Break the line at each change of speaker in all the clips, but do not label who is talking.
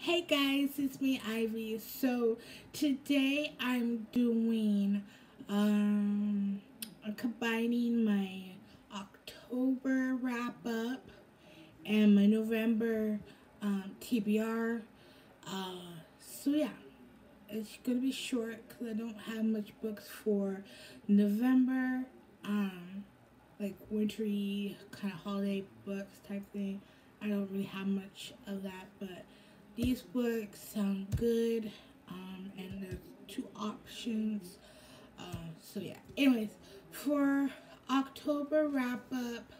Hey guys, it's me Ivy. So today I'm doing um combining my October wrap up and my November um, TBR. Uh, so yeah, it's gonna be short because I don't have much books for November. Um, like wintry kind of holiday books type thing. I don't really have much of that, but these books sound good. Um, and there's two options. Uh, so yeah. Anyways, for October wrap up.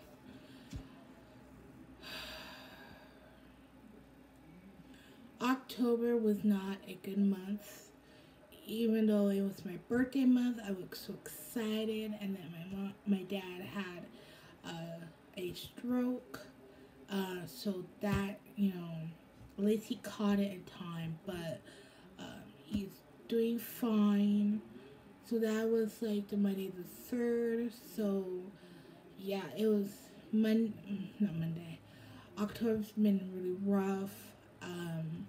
October was not a good month. Even though it was my birthday month, I was so excited, and then my mom, my dad had uh, a stroke. Uh, so that you know, at least he caught it in time, but uh, he's doing fine. So that was like the Monday the third. So yeah, it was Mon not Monday. October's been really rough. Um,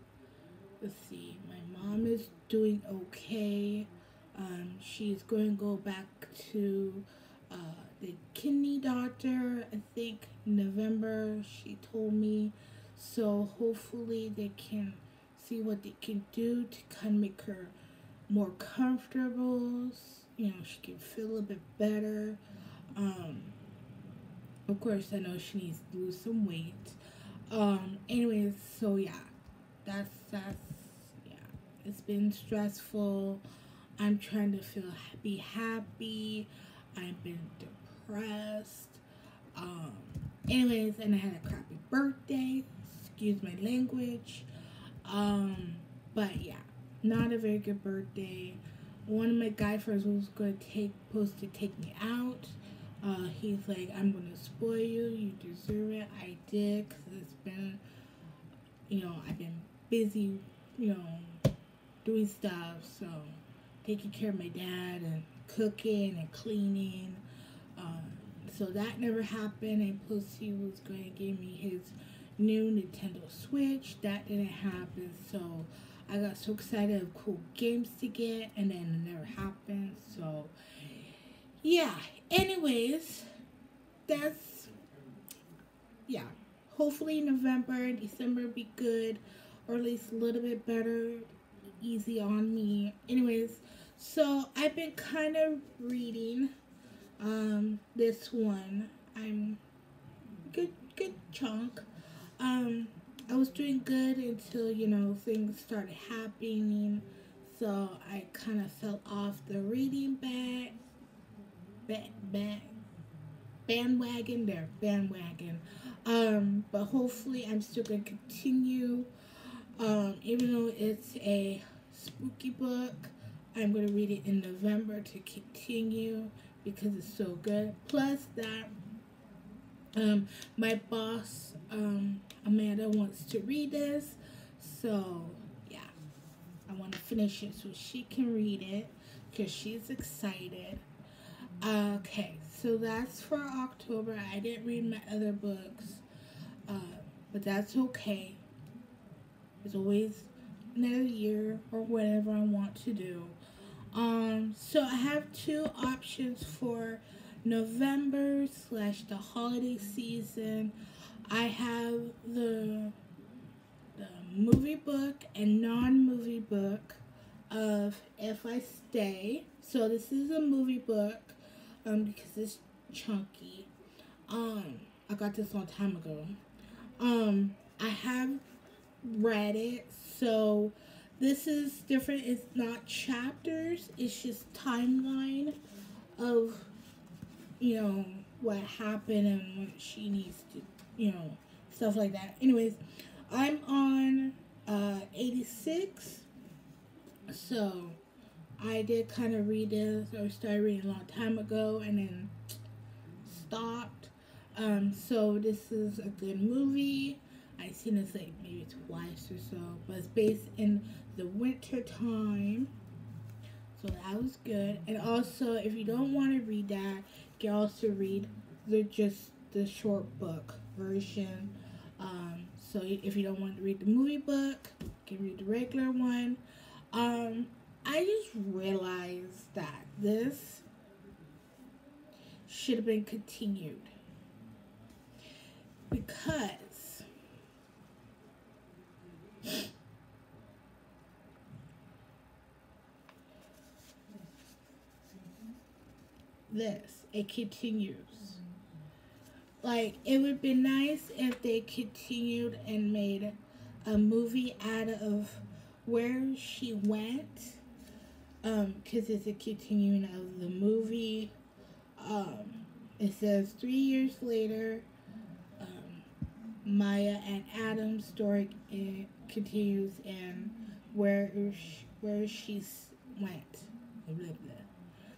let's see, my mom is doing okay. Um, she's going to go back to uh, the kidney doctor. I think November. She told me. So hopefully they can see what they can do to kind of make her more comfortable. You know, she can feel a bit better. Um, of course, I know she needs to lose some weight. Um, anyways, so yeah, that's that's yeah. It's been stressful. I'm trying to feel be happy. I've been depressed. Um, anyways, and I had a crappy birthday. Excuse my language. Um, but yeah, not a very good birthday. One of my guy friends was gonna take supposed to take me out. Uh, he's like, I'm gonna spoil you. You deserve it. I did, cause it's been, you know, I've been busy, you know, doing stuff. So taking care of my dad and cooking and cleaning. Um, so that never happened. And plus, he was going to give me his new Nintendo Switch. That didn't happen. So I got so excited of cool games to get, and then it never happened. So yeah. Anyways, that's yeah. Hopefully November and December be good, or at least a little bit better, easy on me. Anyways, so I've been kind of reading um this one. I'm good good chunk. Um I was doing good until, you know, things started happening. So I kind of fell off the reading bag, bag, bag, bandwagon there, bandwagon. Um, but hopefully I'm still going to continue. Um, even though it's a spooky book, I'm going to read it in November to continue because it's so good. Plus that um, my boss, um, Amanda, wants to read this. So, yeah. I want to finish it so she can read it because she's excited. Okay, so that's for October. I didn't read my other books, uh, but that's okay. It's always another year or whatever I want to do. Um, so I have two options for November slash the holiday season. I have the the movie book and non-movie book of If I Stay. So this is a movie book um because it's chunky. Um I got this a long time ago. Um I have read it so this is different. It's not chapters. It's just timeline of you know what happened and what she needs to you know stuff like that. Anyways, I'm on uh 86. So I did kind of read this or started reading a long time ago and then stopped. Um, so this is a good movie. I've seen this like maybe twice or so, but it's based in the winter time. So that was good. And also, if you don't want to read that, you can also read the just the short book version. Um, so if you don't want to read the movie book, you can read the regular one. Um, I just realized that this should have been continued because this it continues like it would be nice if they continued and made a movie out of where she went um because it's a continuing of the movie. Um it says three years later um, maya and adam's story it continues and where she, where she went. Blah, blah.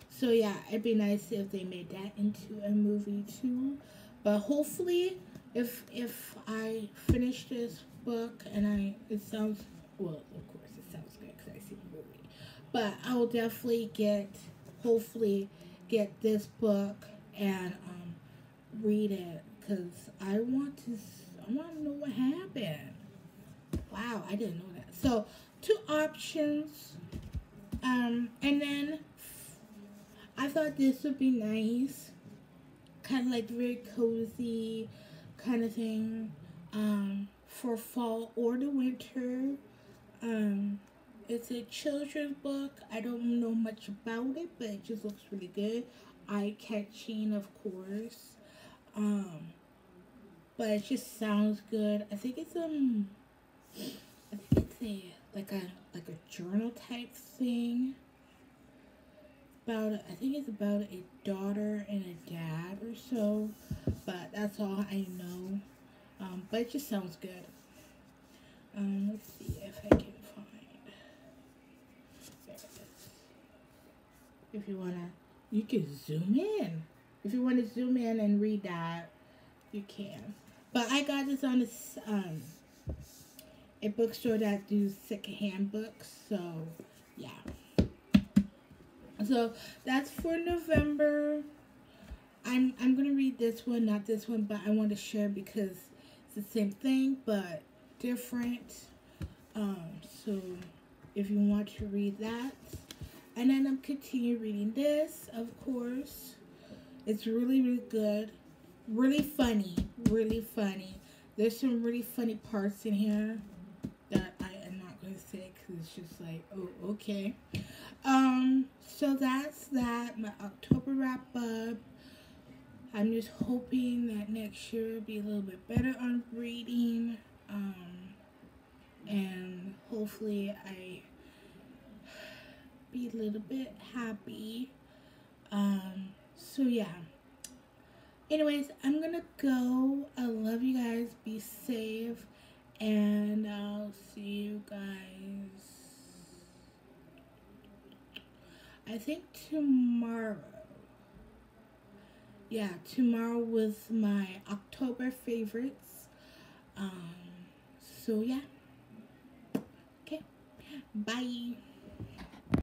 so yeah it'd be nice if they made that into a movie too but hopefully if if i finish this book and i it sounds well of course it sounds good because i see the movie. But i will definitely get hopefully get this book and um read it because i want to i want to know what happened. Wow i didn't know that. So two options um and then i thought this would be nice kind of like very cozy kind of thing um, for fall or the winter. Um, it's a children's book. I don't know much about it, but it just looks really good. Eye catching, of course. Um, but it just sounds good. I think it's um, I think it's a like a like a journal type thing about I think it's about a daughter and a dad or so, but that's all I know. Um, but it just sounds good. Um, let's see if I can find. If you wanna, you can zoom in. If you want to zoom in and read that, you can. But I got this on this um a bookstore that do secondhand books, so yeah. So that's for November. I'm I'm gonna read this one, not this one, but I want to share because it's the same thing but different. Um, so if you want to read that, and then I'm continue reading this, of course. It's really really good, really funny, really funny. There's some really funny parts in here that I am not gonna say because it's just like oh okay. So that's that. My October wrap up. I'm just hoping that next year will be a little bit better on reading. Um, and hopefully I be a little bit happy. Um, so yeah. Anyways, I'm gonna go. I love you guys. Be safe. And I'll see you guys I think tomorrow. Yeah, tomorrow was my October favorites. Um, so yeah. Okay. Bye.